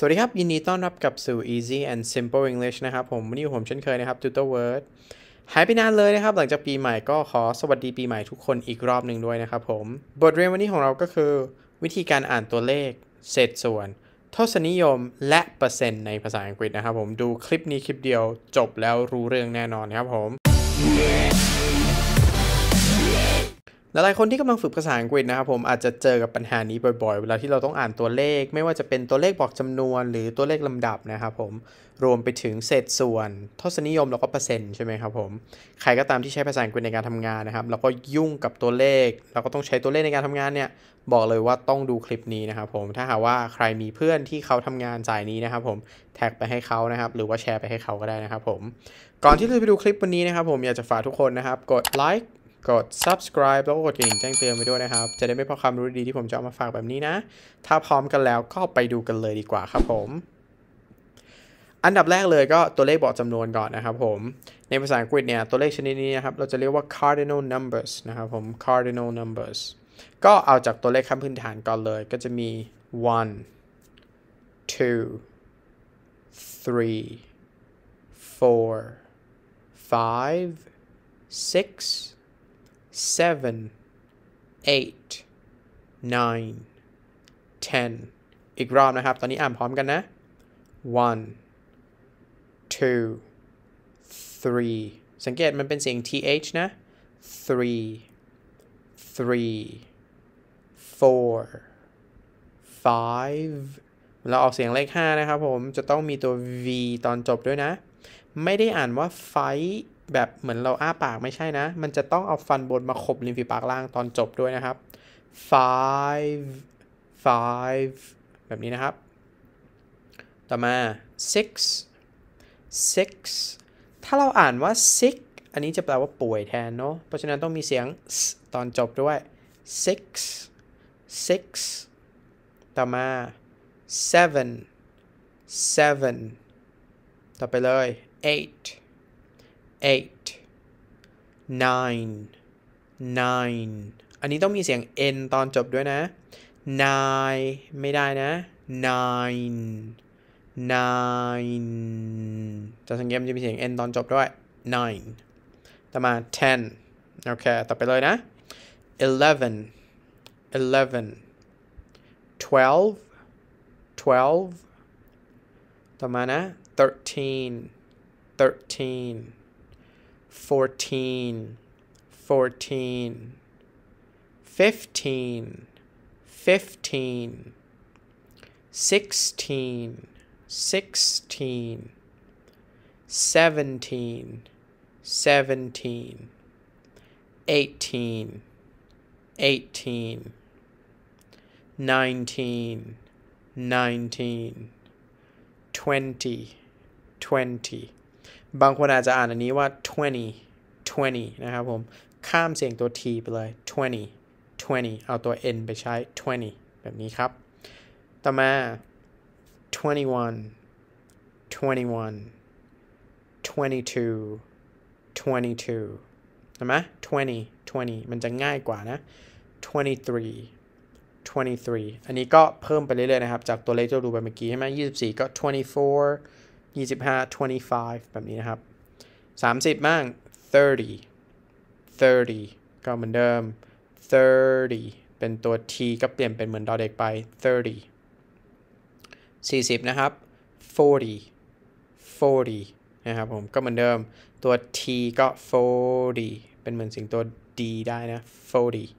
สวัสดีครับ ยินดีต้อนรับกับสู่ Easy and Simple English นะครับ ผมวันนี้อยู่ผมเช่นเคยนะครับ Tutor Word หายไปนานเลยนะครับ หลังจากปีใหม่ก็ขอสวัสดีปีใหม่ทุกคนอีกรอบหนึ่งด้วยนะครับผม บทเรียนวันนี้ของเราก็คือ วิธีการอ่านตัวเลข เศษส่วน ทศนิยมและเปอร์เซ็นต์ในภาษาอังกฤษนะครับผมดูคลิปนี้คลิปเดียวจบแล้วรู้เรื่องแน่นอนครับผม หลายๆคนที่กำลังฝึกภาษาอังกฤษนะครับผมอาจจะเจอกับปัญหานี้บ่อยๆ เวลาที่เราต้องอ่านตัวเลข ไม่ว่าจะเป็นตัวเลขบอกจำนวน หรือตัวเลขลำดับนะครับผมรวมไปถึงเศษส่วนทศนิยมแล้วก็เปอร์เซ็นต์ใช่ไหมครับผมใครก็ตามที่ใช้ภาษาอังกฤษในการทำงานนะครับแล้วก็ยุ่งกับตัวเลขแล้วก็ต้องใช้ตัวเลขในการทำงานเนี่ยบอกเลยว่าต้องดูคลิปนี้นะครับผมถ้าหากว่าใครมีเพื่อนที่เขาทำงานสายนี้นะครับผมแท็กไปให้เขานะครับหรือว่าแชร์ไปให้เขาก็ได้นะครับผมก่อนที่เราจะไปดูคลิปวันนี้นะครับผมอยากจะฝากทุกคนนะครับกดไลค์ กด subscribe แล้วก็กดกระดิ่งแจ้งเตือนไปด้วยนะครับ จะได้ไม่พลาดความรู้ดีที่ผมจะเอามาฝากแบบนี้นะ ถ้าพร้อมกันแล้วก็ไปดูกันเลยดีกว่าครับผม อันดับแรกเลยก็ตัวเลขบอกจำนวนก่อนนะครับผม ในภาษาอังกฤษเนี่ยตัวเลขชนิดนี้นะครับ เราจะเรียกว่า cardinal numbers นะครับผม cardinal numbers ก็เอาจากตัวเลขขั้นพื้นฐานก่อนเลย ก็จะมี one two three four five six seven eight nine ten อีกรอบนะครับ ตอนนี้อ่านพร้อมกันนะ one two three สังเกตมันเป็นเสียง th นะ three three four five เราออกเสียงเลข 5 นะครับผม จะต้องมีตัว v ตอนจบด้วยนะ ไม่ได้อ่านว่าไฟ แบบเหมือนเราอ้าปากไม่ใช่นะ มันจะต้องเอาฟันบนมาขบริมฝีปากล่างตอนจบด้วยนะครับ five five แบบนี้นะครับ ต่อมา six six ถ้าเราอ่านว่า sick อันนี้จะแปลว่าป่วยแทนเนาะ เพราะฉะนั้นต้องมีเสียง s ตอนจบด้วย six six ต่อมา seven seven ต่อไปเลย eight eight nine nine อันนี้ต้องมีเสียง n ตอนจบด้วยนะ nine ไม่ได้นะ nine nine จะสังเกตมันจะมีเสียง n ตอนจบด้วย nine ต่อมา ten โอเค ต่อไปเลยนะ eleven eleven twelve twelve ต่อมานะ thirteen thirteen 14, 14, 15, 15, 16, 16, 17, 17, 18, 18, 19, 19, 20, 20, บางคนอาจจะอ่านอันนี้ว่า twenty twenty นะครับผม ข้ามเสียงตัว t ไปเลย twenty twenty เอาตัว n ไปใช้ twenty แบบนี้ครับ ต่อมา twenty one twenty one twenty two twenty two ใช่ไหม twenty twenty มันจะง่ายกว่านะ twenty three 23 อันนี้ก็เพิ่มไปเรื่อยๆนะครับ จากตัวเลขที่เราดูไปเมื่อกี้ใช่ไหม24 ก็ 24 25 25 แบบนี้นะครับ 30มั่ง30 30 ก็เหมือนเดิม 30 เป็นตัว t ก็เปลี่ยนเป็นเหมือนดอเด็กไป 30 40 นะครับ 40 40 นะครับผม ก็เหมือนเดิม ตัว t ก็ 40 เป็นเหมือนสียงตัว d ได้นะ 40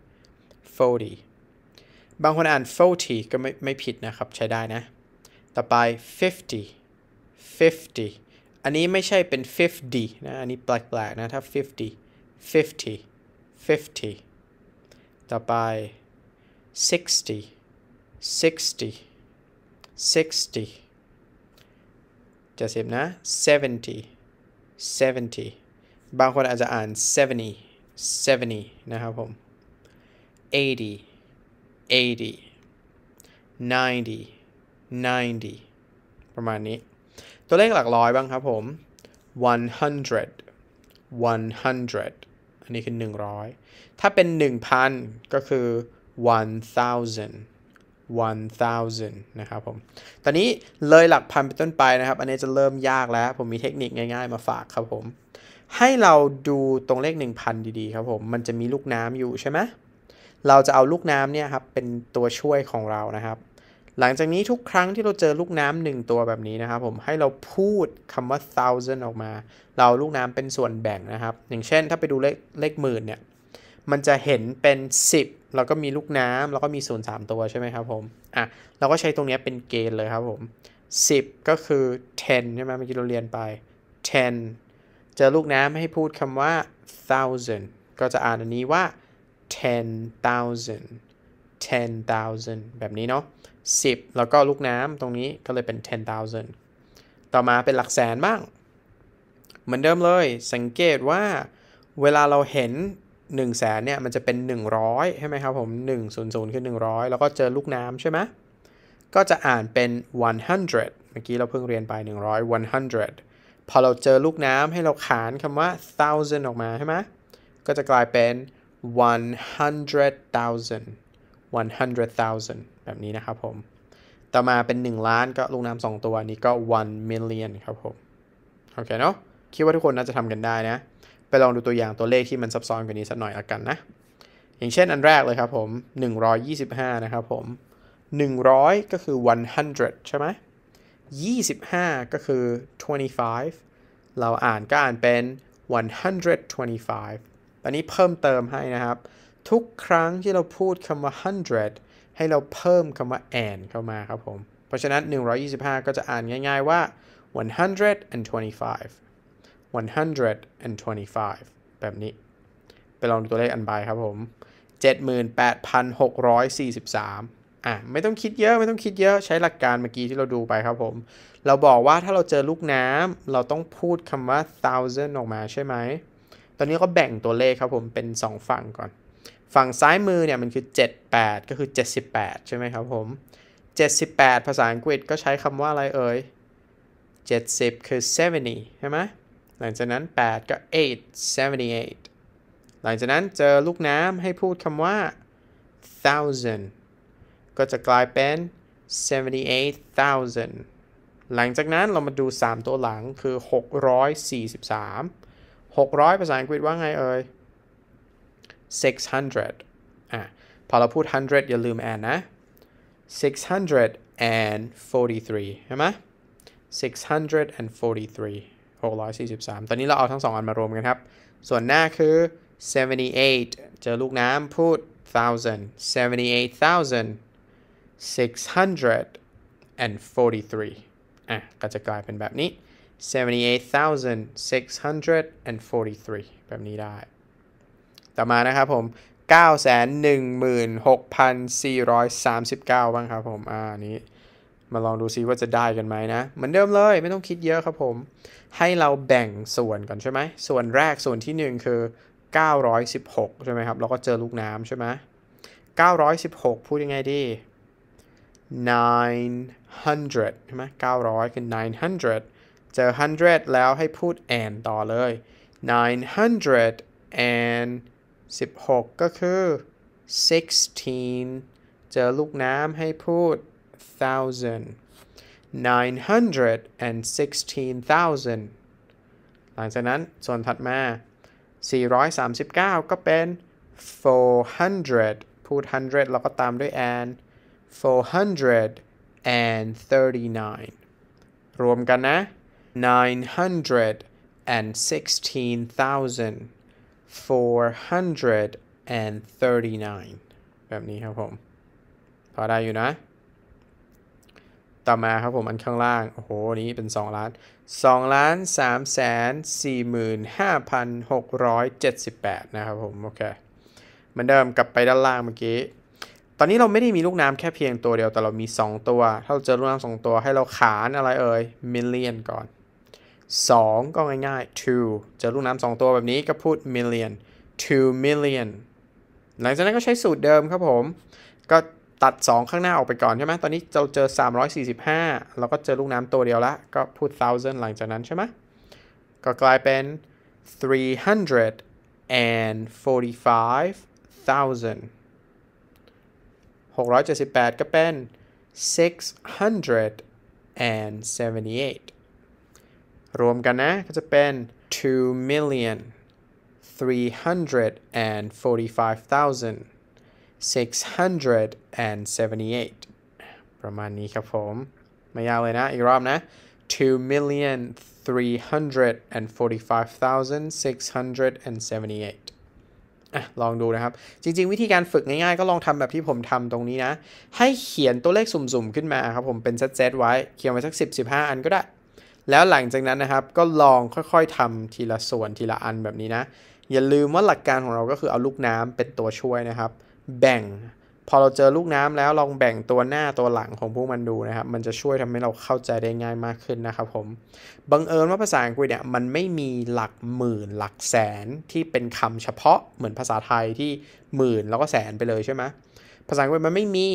40 บางคนอ่าน forty ก็ไม่ไม่ผิดนะครับ ใช้ได้นะ ต่อไป fifty 50 อันนี้ไม่ใช่เป็น 50 นะ อันนี้แปลกๆนะ ถ้า 50 50 50 ต่อไป 60 60 60 70 นะ 70 70 บางคนอาจจะอ่าน 70 70 นะครับผม 80 80 90 90 ประมาณนี้ ตัวเลขหลักร้อยบ้างครับผม 100 100 อันนี้คือ 100 ถ้าเป็น 1,000 ก็คือ 1000 1000 นะครับผม ตอนนี้เลยหลักพันเป็นต้นไปนะครับ อันนี้จะเริ่มยากแล้ว ผมมีเทคนิคง่ายๆมาฝากครับผม ให้เราดูตรงเลข 1000 ดีๆ ครับผม มันจะมีลูกน้ำอยู่ใช่ไหม เราจะเอาลูกน้ำเนี่ยครับ เป็นตัวช่วยของเรานะครับ หลังจากนี้ทุกครั้งที่เราเจอลูกน้ำหนึ่งตัวแบบนี้นะครับผมให้เราพูดคำว่า thousand ออกมา เราลูกน้ำเป็นส่วนแบ่งนะครับ อย่างเช่นถ้าไปดูเลขเลขหมื่นเนี่ยมันจะเห็นเป็น 10 แล้วก็มีลูกน้ำแล้วก็มีศูนย์3ตัวใช่ไหมครับผมอะเราก็ใช้ตรงนี้เป็นเกณฑ์เลยครับผม 10 ก็คือ 10 ใช่ไหมเมื่อกี้เราเรียนไป 10 เจอลูกน้ำให้พูดคำว่า thousand ก็จะอ่านอันนี้ว่า10,000 10,000 แบบนี้เนาะ10 แล้วก็ลูกน้ำตรงนี้ก็เลยเป็น 10,000 ต่อมาเป็นหลักแสนบ้าง เหมือนเดิมเลยสังเกตว่าเวลาเราเห็น1แสนเนี่ยมันจะเป็น 100 ใช่ไหมครับผม 100 คือ 100 แล้วก็เจอลูกน้ำใช่ไหมก็จะอ่านเป็น 100 เมื่อกี้เราเพิ่งเรียนไป 100 100 พอเราเจอลูกน้ำให้เราขานคำว่า thousand ออกมาใช่ไหมก็จะกลายเป็น 100,000 100,000 แบบนี้นะครับผม ต่อมาเป็น 1 ล้านก็ลูกน้ำ2ตัวนี้ก็ 1 million ครับผม โอเคเนาะ คิดว่าทุกคนน่าจะทำกันได้นะ ไปลองดูตัวอย่างตัวเลขที่มันซับซ้อนกว่านี้สักหน่อยละกันนะ อย่างเช่นอันแรกเลยครับผม 125 นะครับผม 100 ก็คือ 100 ใช่ไหม25 ก็คือ 25 เราอ่านก็อ่านเป็น 125 ตอนนี้เพิ่มเติมให้นะครับ ทุกครั้งที่เราพูดคำว่า100ให้เราเพิ่มคำว่า and เข้ามาครับผม เพราะฉะนั้น 125 ก็จะอ่านง่ายๆว่า 125 125 แบบนี้ ไปลองดูตัวเลขอันบายครับผม 78,643 อะ ไม่ต้องคิดเยอะ ไม่ต้องคิดเยอะ ใช้หลักการเมื่อกี้ที่เราดูไปครับผม เราบอกว่าถ้าเราเจอลูกน้ำ เราต้องพูดคำว่า thousand ออกมาใช่ไหม ตอนนี้ก็แบ่งตัวเลขครับผมเป็น 2 ฝั่งก่อน ฝั่งซ้ายมือเนี่ยมันคือ 78 ก็คือ 78 ใช่ไหมครับผม 78 ภาษาอังกฤษก็ใช้คำว่าอะไรเอ่ย 70 คือ 70 ใช่ไหมหลังจากนั้น 8 ก็ 8 78 หลังจากนั้นเจอลูกน้ำให้พูดคำว่า thousand ก็จะกลายเป็น 78,000 หลังจากนั้นเรามาดู 3 ตัวหลังคือ 643 600 ภาษาอังกฤษว่าไงเอ่ย 600อะพอเราพูด 100 อย่าลืมแอนนะ 643 ใช่ไหม643 643 ตอนนี้เราเอาทั้งสองอันมารวมกันครับ ส่วนหน้าคือ 78 เจอลูกน้ำพูด thousand 78,643 อะ ก็จะกลายเป็นแบบนี้ 78,643 แบบนี้ได้ ต่อมานะครับผม 916,439 บ้างครับผม อ่านี้ มาลองดูซิว่าจะได้กันไหมนะ เหมือนเดิมเลยไม่ต้องคิดเยอะครับผม ให้เราแบ่งส่วนก่อนใช่ไหม ส่วนแรกส่วนที่ 1 คือ 916 ใช่ไหมครับแล้วก็เจอลูกน้ำใช่ไหม916 พูดยังไงดี 900 ใช่ไหม900 คือ 900 เจอ 100 แล้วให้พูด and ต่อเลย 900 and 16 ก็คือ 16 เจอลูกน้ำให้พูด thousand 916,000หลังจากนั้นส่วนถัดมา 439 ก็เป็น 400 พูด 100 แล้วก็ตามด้วย and 439 รวมกันนะ 439 แบบนี้ครับผม พอได้อยู่นะ ต่อมาครับผมอันข้างล่าง โอ้โห นี้เป็น 2 ล้าน2ล้าน3แสน45,678 นะครับผม โอเคเหมือนเดิมกลับไปด้านล่างเมื่อกี้ ตอนนี้เราไม่ได้มีลูกน้ำแค่เพียงตัวเดียว แต่เรามี 2 ตัว ถ้าเราเจอลูกน้ำสองตัวให้เราขานอะไรเอ่ย million ก่อน 2 ก็ง่ายๆ two เจอลูกน้ำสองตัวแบบนี้ก็พูด million two million หลังจากนั้นก็ใช้สูตรเดิมครับผม ก็ตัด 2 ข้างหน้าออกไปก่อนใช่ไหมตอนนี้เราเจอ 345 เราก็เจอลูกน้ำตัวเดียวละ ก็พูด thousand หลังจากนั้นใช่ไหมก็กลายเป็น 345,000 678 ก็เป็น 678 รวมกันนะก็จะเป็น two million three hundred and forty five thousand six hundred and seventy eight ประมาณนี้ครับผม ไม่ยากเลยนะ อีกรอบนะ two million three hundred and forty five thousand six hundred and seventy eight อลองดูนะครับ จริง ๆ วิธีการฝึกง่ายๆ ก็ลองทำแบบที่ผมทำตรงนี้นะ ให้เขียนตัวเลขสุ่มๆ ขึ้นมาครับผมเป็นเซตๆไว้ เขียนไว้สัก 10 15 อันก็ได้ แล้วหลังจากนั้นนะครับก็ลองค่อยๆทำทีละส่วนทีละอันแบบนี้นะ อย่าลืมว่าหลักการของเราก็คือเอาลูกน้ำเป็นตัวช่วยนะครับ แบ่ง พอเราเจอลูกน้ำแล้วลองแบ่งตัวหน้าตัวหลังของพวกมันดูนะครับ มันจะช่วยทำให้เราเข้าใจได้ง่ายมากขึ้นนะครับผมบังเอิญว่าภาษาอังกฤษเนี่ยมันไม่มีหลักหมื่นหลักแสนที่เป็นคำเฉพาะเหมือนภาษาไทยที่หมื่นแล้วก็แสนไปเลยใช่ไหมภาษาอังกฤษมันไม่มี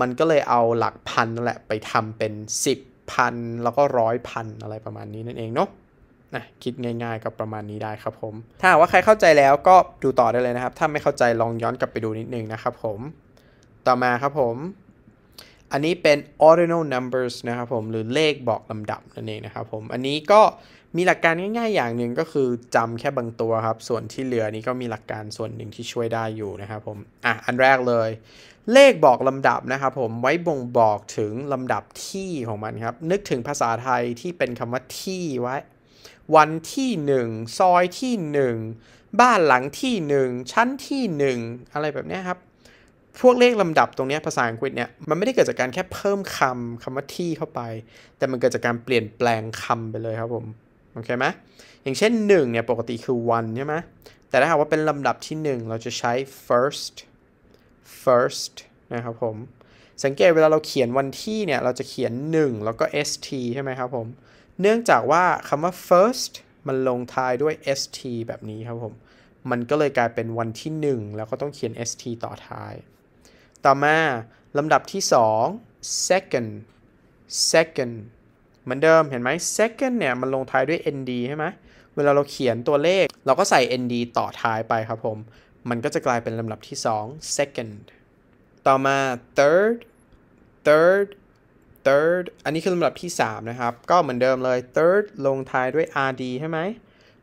มันก็เลยเอาหลักพันนั่นแหละไปทำเป็น 10 พันแล้วก็ร้อยพันอะไรประมาณนี้นั่นเองเนาะนะคิดง่ายๆก็ประมาณนี้ได้ครับผม ถ้าว่าใครเข้าใจแล้วก็ดูต่อได้เลยนะครับ ถ้าไม่เข้าใจลองย้อนกลับไปดูนิดนึงนะครับผม ต่อมาครับผม อันนี้เป็น ordinal numbers นะครับผม หรือเลขบอกลำดับนั่นเองนะครับผม อันนี้ก็ มีหลักการง่ายๆ อย่างหนึ่งก็คือจำแค่บางตัวครับ ส่วนที่เหลือนี้ก็มีหลักการส่วนหนึ่งที่ช่วยได้อยู่นะครับผม อะ อันแรกเลย เลขบอกลำดับนะครับผมไว้บ่งบอกถึงลำดับที่ของมันครับ นึกถึงภาษาไทยที่เป็นคำว่าที่ไว้ วันที่หนึ่งซอยที่หนึ่งบ้านหลังที่หนึ่งชั้นที่หนึ่งอะไรแบบนี้ครับพวกเลขลำดับตรงนี้ภาษาอังกฤษเนี่ยมันไม่ได้เกิดจากการแค่เพิ่มคำคำว่าที่เข้าไป แต่มันเกิดจากการเปลี่ยนแปลงคำไปเลยครับผม โอเคไหมอย่างเช่น1เนี่ยปกติคือ one ใช่ไหมแต่ถ้าหากว่าเป็นลำดับที่ 1 เราจะใช้ first first นะครับผม สังเกตเวลาเราเขียนวันที่เนี่ย เราจะเขียน 1 แล้วก็ st ใช่ไหมครับผม เนื่องจากว่าคำว่า first มันลงท้ายด้วย st แบบนี้ครับผม มันก็เลยกลายเป็นวันที่ 1 แล้วก็ต้องเขียน st ต่อท้าย ต่อมาลำดับที่ 2 second second เหมือนเดิมเห็นไหม second เนี่ยมันลงท้ายด้วย nd ใช่ไหมเวลาเราเขียนตัวเลข เราก็ใส่ nd ต่อท้ายไปครับผม มันก็จะกลายเป็นลำดับที่ 2 second ต่อมา third third third อันนี้คือลำดับที่ 3 นะครับ ก็เหมือนเดิมเลย third ลงท้ายด้วย rd ใช่ไหม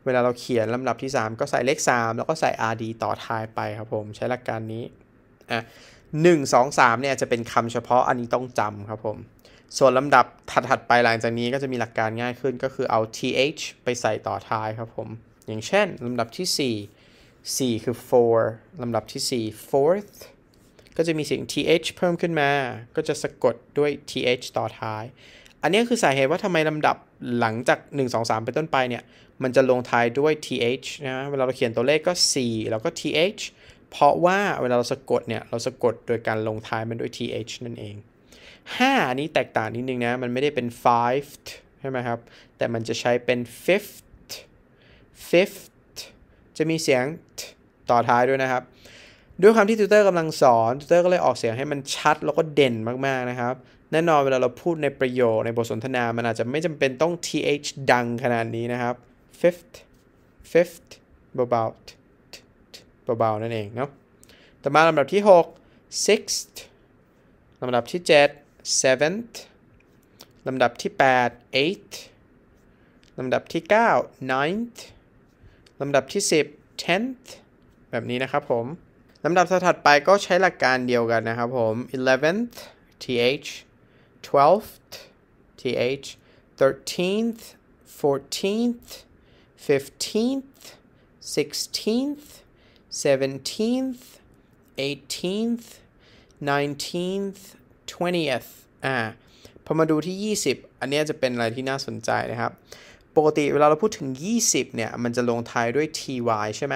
เวลาเราเขียนลำดับที่ 3 ก็ใส่เลข 3 แล้วก็ใส่ rd ต่อท้ายไปครับผม ใช้หลักการนี้ อะหนึ่งสองสามเนี่ยจะเป็นคำเฉพาะอันนี้ต้องจำครับผม ส่วนลำดับถัดๆไปหลังจากนี้ก็จะมีหลักการง่ายขึ้นก็คือเอา th ไปใส่ต่อท้ายครับผม อย่างเช่นลำดับที่ 4 4 คือ four ลำดับที่ 4 fourth ก็จะมีเสียง th เพิ่มขึ้นมา ก็จะสะกดด้วย th ต่อท้าย อันนี้คือสาเหตุว่าทำไมลำดับหลังจาก 1 2 3 เป็นต้นไปเนี่ย มันจะลงท้ายด้วย th นะเวลาเราเขียนตัวเลขก็ 4 แล้วก็ th เพราะว่าเวลาเราสะกดเนี่ย เราสะกดโดยการลงท้ายมันด้วย th นั่นเอง 5 อันนี้แตกต่างนิดนึงนะ มันไม่ได้เป็น fifth ใช่ไหมครับ แต่มันจะใช้เป็น fifth fifth จะมีเสียงต่อท้ายด้วยนะครับ ด้วยคำที่ติวเตอร์กำลังสอนติวเตอร์ก็เลยออกเสียงให้มันชัดแล้วก็เด่นมากๆนะครับ แน่นอนเวลาเราพูดในประโยคในบทสนทนา มันอาจจะไม่จำเป็นต้อง th ดังขนาดนี้นะครับ fifth fifth เบาๆเบาๆนั่นเองเนาะต่อมาลำดับที่ 6 sixth ลำดับที่ 7 seventh ลำดับที่ 8 eighth ลำดับที่ 9 ninth ลำดับที่ 10 tenth แบบนี้นะครับผม ลำดับถัดไปก็ใช้หลักการเดียวกันนะครับผม eleventh th twelfth th thirteenth fourteenth fifteenth sixteenth seventeenth eighteenth nineteenth twentyth อ่าพอมาดูที่ 20 อันนี้จะเป็นอะไรที่น่าสนใจนะครับ ปกติเวลาเราพูดถึง 20 เนี่ย มันจะลงท้ายด้วย ty ใช่ไหม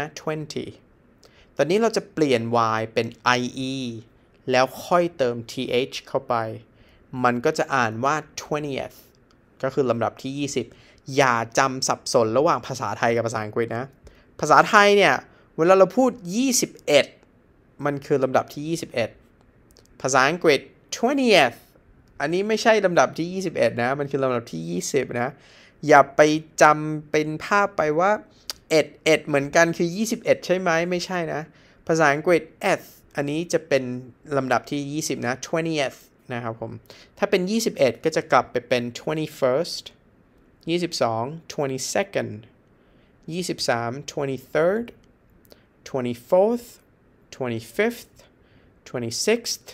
20 ตอนนี้เราจะเปลี่ยน y เป็น ie แล้วค่อยเติม th เข้าไป มันก็จะอ่านว่า 20th ก็คือลำดับที่ 20 อย่าจำสับสนระหว่างภาษาไทยกับภาษาอังกฤษนะ ภาษาไทยเนี่ย เวลาเราพูด 21 มันคือลำดับที่ 21 ภาษาอังกฤษ 20th อันนี้ไม่ใช่ลำดับที่ 21 นะ มันคือลำดับที่ 20 นะ อย่าไปจำเป็นภาพไปว่า เอ็ดเอ็ดเหมือนกันคือ 21 ใช่ไหมไม่ใช่นะ ภาษาอังกฤษ th อันนี้จะเป็นลำดับที่ 20 นะ 20th นะครับผม ถ้าเป็น 21 ก็จะกลับไปเป็น 21st 22 22nd 23 23rd 24th 25th 26th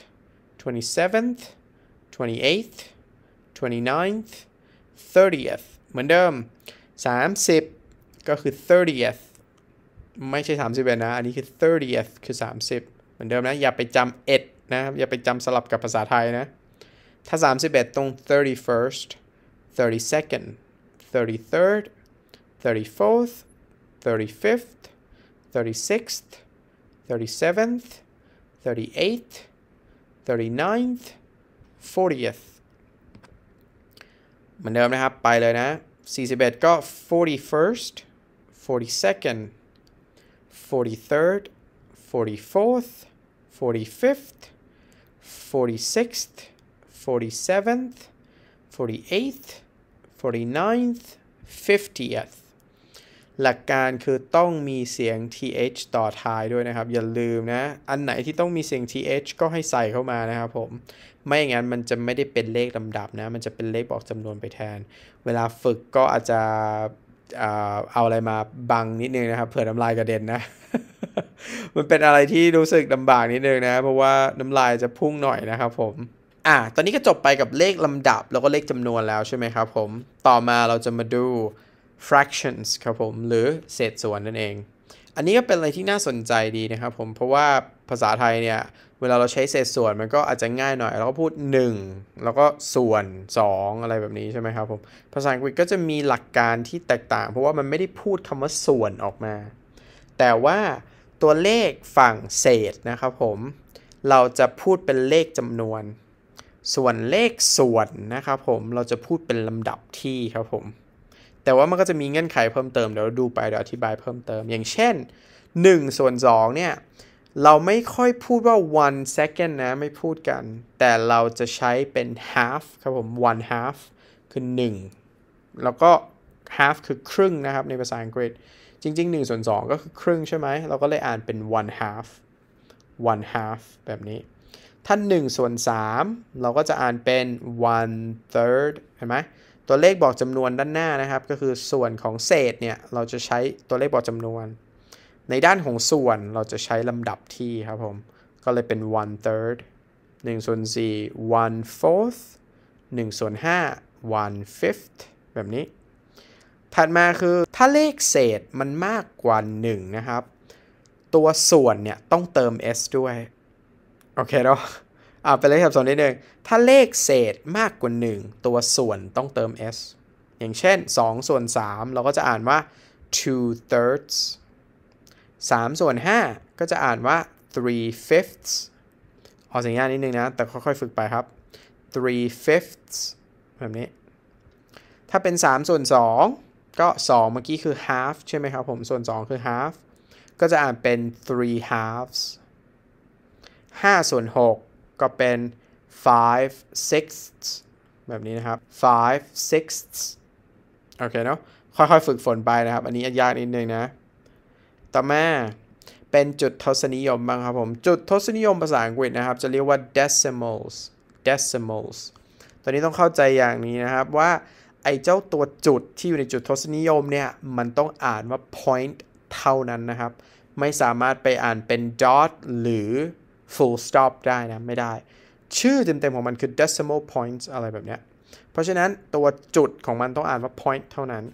27th 28th 29th 30th เหมือนเดิม 30 ก็คือ 30th ไม่ใช่ 31 นะ อันนี้คือ 30th คือ 30 เหมือนเดิมนะ อย่าไปจำเอ็ดนะครับ อย่าไปจำสลับกับภาษาไทยนะ ถ้า 31 ตรง 31st 32nd 33rd 34th 35th 36th 37th 38th 39th 40th เหมือนเดิมนะครับ ไปเลยนะ 41 ก็ 41st 42nd 43rd 44th 45th 46th 47th 48th 49th 50th หลักการคือต้องมีเสียง th ต่อท้ายด้วยนะครับ อย่าลืมนะ อันไหนที่ต้องมีเสียง th ก็ให้ใส่เข้ามานะครับผม ไม่อย่างนั้นมันจะไม่ได้เป็นเลขลำดับนะ มันจะเป็นเลขบอกจำนวนไปแทน เวลาฝึกก็อาจจะเอาอะไรมาบังนิดนึงนะครับ เผื่อน้ำลายกระเด็นนะ มันเป็นอะไรที่รู้สึกลำบากนิดนึงนะ เพราะว่าน้ำลายจะพุ่งหน่อยนะครับผมอะตอนนี้ก็จบไปกับเลขลำดับแล้วก็เลขจำนวนแล้วใช่ไหมครับผม ต่อมาเราจะมาดู fractions ครับผม หรือเศษส่วนนั่นเอง อันนี้ก็เป็นอะไรที่น่าสนใจดีนะครับผม เพราะว่าภาษาไทยเนี่ยเวลาเราใช้เศษส่วนมันก็อาจจะง่ายหน่อยเราก็พูด 1 แล้วก็ส่วน 2 อะไรแบบนี้ใช่ไหมครับผม ภาษาอังกฤษก็จะมีหลักการที่แตกต่าง เพราะว่ามันไม่ได้พูดคำว่าส่วนออกมา แต่ว่าตัวเลขฝั่งเศษนะครับผม เราจะพูดเป็นเลขจำนวน ส่วนเลขส่วนนะครับผมเราจะพูดเป็นลำดับที่ครับผม แต่ว่ามันก็จะมีเงื่อนไขเพิ่มเติมเดี๋ยวเราดูไปเดี๋ยวอธิบายเพิ่มเติม อย่างเช่น1ส่วน2เนี่ยเราไม่ค่อยพูดว่า one second นะไม่พูดกัน แต่เราจะใช้เป็น half ครับผม one half คือ 1 แล้วก็ half คือครึ่งนะครับในภาษาอังกฤษ จริง ๆ 1 ส่วน 2 ก็คือครึ่งใช่ไหม เราก็เลยอ่านเป็น one half one half แบบนี้ ถ้า 1 ส่วน 3 เราก็จะอ่านเป็น one third เห็นไหม ตัวเลขบอกจำนวนด้านหน้านะครับ ก็คือส่วนของเศษเนี่ยเราจะใช้ตัวเลขบอกจำนวน ในด้านของส่วนเราจะใช้ลำดับที่ครับผม ก็เลยเป็น one third 1ส่วน4 one fourth 1ส่วน5 one fifth แบบนี้ ถัดมาคือถ้าเลขเศษมันมากกว่า 1 นะครับ ตัวส่วนเนี่ยต้องเติม s ด้วย โอเคเนาะ อ่าเป็นเลขสับสนนิดนึงถ้าเลขเศษมากกว่า 1 ตัวส่วนต้องเติม s อย่างเช่น 2 ส่วน 3 เราก็จะอ่านว่า two thirds 3 ส่วน 5 ก็จะอ่านว่า three fifths ออกเสียงยากนิดนึงนะ แต่ค่อยๆฝึกไปครับ three fifths แบบนี้ ถ้าเป็น 3 ส่วน 2 ก็ 2 เมื่อกี้คือ half ใช่ไหมครับผม ส่วน 2 คือ half ก็จะอ่านเป็น three halves 5 ส่วน 6 ก็เป็น five sixths แบบนี้นะครับ five sixths โอเคเนาะ ค่อยๆ ฝึกฝนไปนะครับ อันนี้ยากนิดนึงนะ ต่อมาเป็นจุดทศนิยมบ้างครับผม จุดทศนิยมภาษาอังกฤษนะครับ จะเรียกว่า decimals decimals ตอนนี้ต้องเข้าใจอย่างนี้นะครับว่าไอ้เจ้าตัวจุดที่อยู่ในจุดทศนิยมเนี่ย มันต้องอ่านว่า point เท่านั้นนะครับ ไม่สามารถไปอ่านเป็น dot หรือ full stop ได้นะไม่ได้ ชื่อเต็มๆของมันคือ decimal points อะไรแบบเนี้ยเพราะฉะนั้นตัวจุดของมันต้องอ่านว่า point เท่านั้น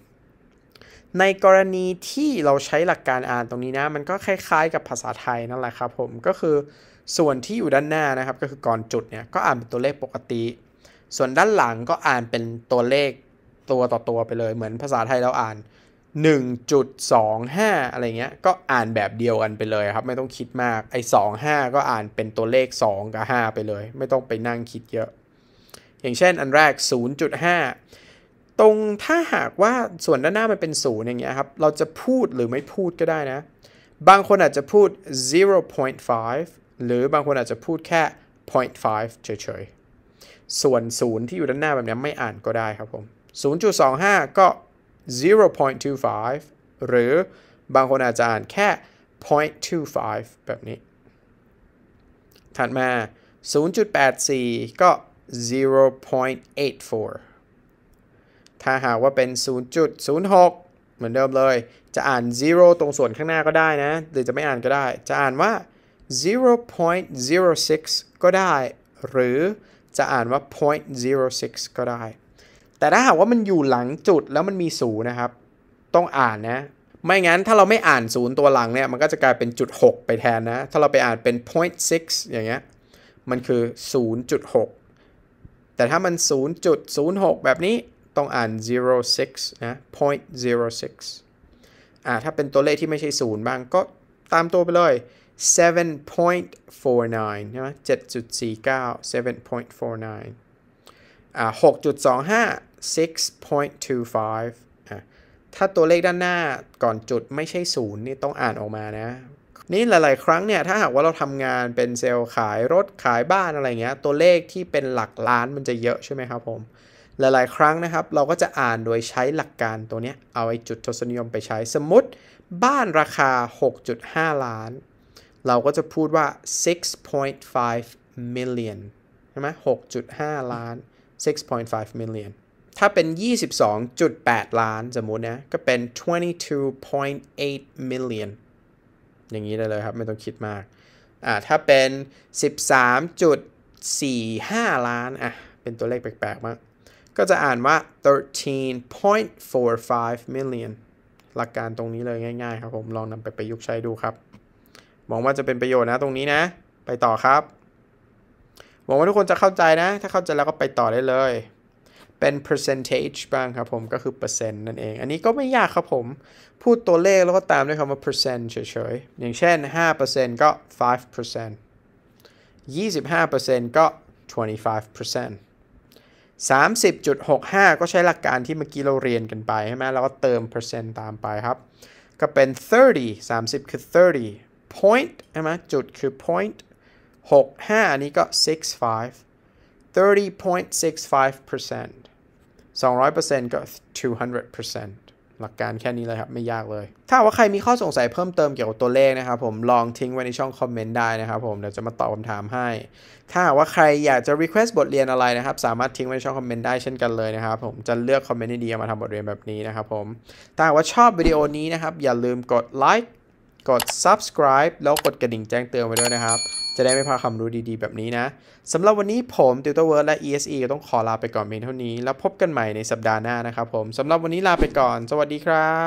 ในกรณีที่เราใช้หลักการอ่านตรงนี้นะ มันก็คล้ายๆ กับภาษาไทยนั่นแหละครับผมก็คือส่วนที่อยู่ด้านหน้านะครับก็คือก่อนจุดเนี่ยก็อ่านเป็นตัวเลขปกติ ส่วนด้านหลังก็อ่านเป็นตัวเลขตัวต่อตัวไปเลย เหมือนภาษาไทยเราอ่าน 1.25 อะไรเงี้ย ก็อ่านแบบเดียวกันไปเลยครับ ไม่ต้องคิดมาก ไอ้25 ก็อ่านเป็นตัวเลข 2 กับ 5 ไปเลย ไม่ต้องไปนั่งคิดเยอะ อย่างเช่นอันแรก 0.5 ตรงถ้าหากว่าส่วนด้านหน้ามันเป็น 0 อย่างเงี้ยครับ เราจะพูดหรือไม่พูดก็ได้นะ บางคนอาจจะพูด 0.5 หรือบางคนอาจจะพูดแค่ 0.5 เฉยๆ ส่วน 0 ที่อยู่ด้านหน้าแบบนี้ไม่อ่านก็ได้ครับผม0.25 ก็ 0.25 หรือบางคนอาจจะอ่านแค่ 0.25 แบบนี้ ถัดมา 0.84 ก็ 0.84 ถ้าหากว่าเป็น 0.06 เหมือนเดิมเลย จะอ่าน 0 ตรงส่วนข้างหน้าก็ได้นะ หรือจะไม่อ่านก็ได้ จะอ่านว่า 0.06 ก็ได้ หรือจะอ่านว่า 0.06 ก็ได้ แต่ถ้าหากว่ามันอยู่หลังจุดแล้วมันมีศูนย์นะครับ ต้องอ่านนะ ไม่งั้นถ้าเราไม่อ่านศูนย์ตัวหลังเนี่ยมันก็จะกลายเป็นจุด6ไปแทนนะ ถ้าเราไปอ่านเป็น0.6อย่างเงี้ยมันคือ 0.6 แต่ถ้ามัน 0.06 แบบนี้ต้องอ่าน 06 นะ0.06 อ่าถ้าเป็นตัวเลขที่ไม่ใช่ศูนย์บ้างก็ตามตัวไปเลย 7.49 ใช่ไหม7.49 7.49 อ่า6.25 6.25อ่าถ้าตัวเลขด้านหน้าก่อนจุดไม่ใช่ศูนย์นี่ต้องอ่านออกมานะ นี่หลาย ๆ ครั้งเนี่ย ถ้าหากว่าเราทำงานเป็นเซลล์ขายรถขายบ้านอะไรเงี้ย ตัวเลขที่เป็นหลักล้านมันจะเยอะใช่ไหมครับผม หลาย ๆ ครั้งนะครับ เราก็จะอ่านโดยใช้หลักการตัวนี้เอาไอ้จุดทศนิยมไปใช้สมมติบ้านราคา 6.5 ล้าน เราก็จะพูดว่า 6.5 million ใช่ไหม6.5 ล้าน 6.5 million ถ้าเป็น 22.8 ล้านสมมุตินะ ก็เป็น 22.8 million อย่างนี้ได้เลยครับ ไม่ต้องคิดมาก อ่า ถ้าเป็น 13.45 ล้าน อะ เป็นตัวเลขแปลกๆมากก็จะอ่านว่า 13.45 million หลักการตรงนี้เลยง่ายๆครับผม ลองนำไปประยุกต์ใช้ดูครับหวังว่าจะเป็นประโยชน์นะตรงนี้นะ ไปต่อครับหวังว่าทุกคนจะเข้าใจนะ ถ้าเข้าใจแล้วก็ไปต่อได้เลย เป็น percentage บ้างครับผมก็คือเปอร์เซ็นต์นั่นเอง อันนี้ก็ไม่ยากครับผม พูดตัวเลขแล้วก็ตามด้วยคำว่า percent เฉยๆ อย่างเช่น 5%ก็ 5% 25%ก็ 25% 30.65 ก็ใช้หลักการที่เมื่อกี้เราเรียนกันไปใช่ไหมแล้วก็เติมเปอร์เซ็นต์ตามไปครับ ก็เป็น 30 30 คือ 30 point ใช่ไหมจุดคือ point 65 อันนี้ก็ 65 30.65% 200%ก็ 200%หลักการแค่นี้เลยครับ ไม่ยากเลย ถ้าว่าใครมีข้อสงสัยเพิ่มเติมเกี่ยวกับตัวเลขนะครับผมลองทิ้งไว้ในช่องคอมเมนต์ได้นะครับผมเดี๋ยวจะมาตอบคำถามให้ ถ้าว่าใครอยากจะ request บทเรียนอะไรนะครับ สามารถทิ้งไว้ในช่องคอมเมนต์ได้เช่นกันเลยนะครับผมจะเลือกคอมเมนต์ดีๆมาทำบทเรียนแบบนี้นะครับผมถ้าว่าชอบวิดีโอนี้นะครับอย่าลืมกดไลค์กด subscribe แล้วกดกระดิ่งแจ้งเตือนไว้ด้วยนะครับ จะได้ไม่พลาดความรู้ดีๆ แบบนี้นะสำหรับวันนี้ผมติวเตอร์เวิร์ดและ ESE ก็ต้องขอลาไปก่อนเพียงเท่านี้ แล้วพบกันใหม่ในสัปดาห์หน้านะครับผมสำหรับวันนี้ลาไปก่อน สวัสดีครับ